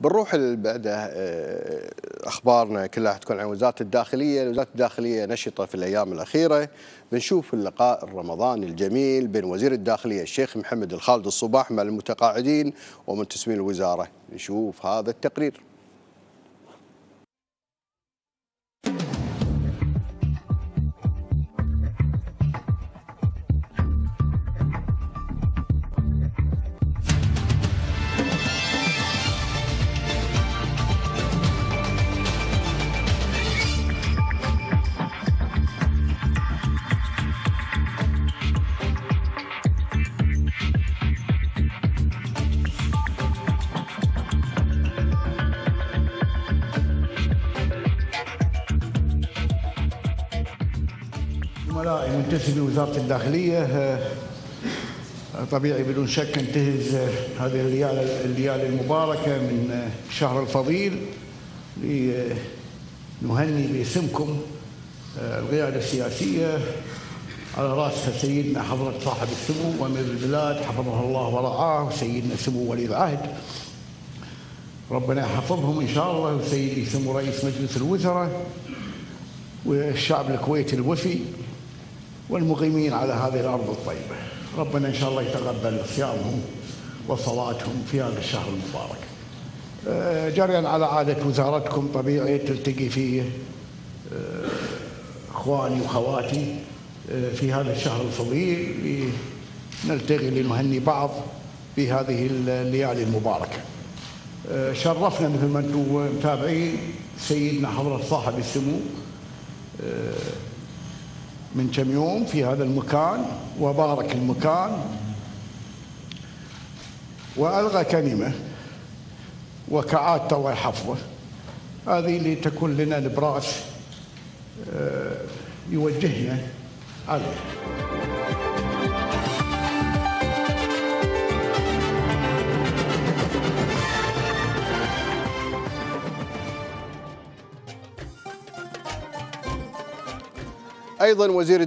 بنروح بعد آه، أخبارنا كلها تكون عن وزارة الداخلية، وزارة الداخلية نشطة في الأيام الأخيرة، بنشوف اللقاء الرمضاني الجميل بين وزير الداخلية الشيخ محمد الخالد الصباح مع المتقاعدين ومنتسبين الوزارة، نشوف هذا التقرير. زملائي منتسبي وزاره الداخلية آه، طبيعي بدون شك انتهز آه، هذه الليالي الليالي المباركة من آه، الشهر الفضيل لنهني باسمكم القيادة السياسية على راسها سيدنا حضرة صاحب السمو وامير البلاد حفظه الله ورعاه وسيدنا سمو ولي العهد. ربنا يحفظهم إن شاء الله وسيدي سمو رئيس مجلس الوزراء والشعب الكويتي الوفي. والمقيمين على هذه الأرض الطيبة ربنا إن شاء الله يتقبل صيامهم وصلاتهم في هذا الشهر المبارك آه، جريا على عادة وزارتكم طبيعي تلتقي فيه آه، إخواني وخواتي آه، في هذا الشهر الفضيل نلتقي لنهني بعض في هذه الليالي المباركة. شرفنا مثل ما أنتم متابعين سيدنا حضرة صاحب السمو من كم يوم في هذا المكان وبارك المكان وألغى كلمة وكعادته يحفظه هذه اللي تكون لنا البراس آه، يوجهنا عليه. أيضا وزير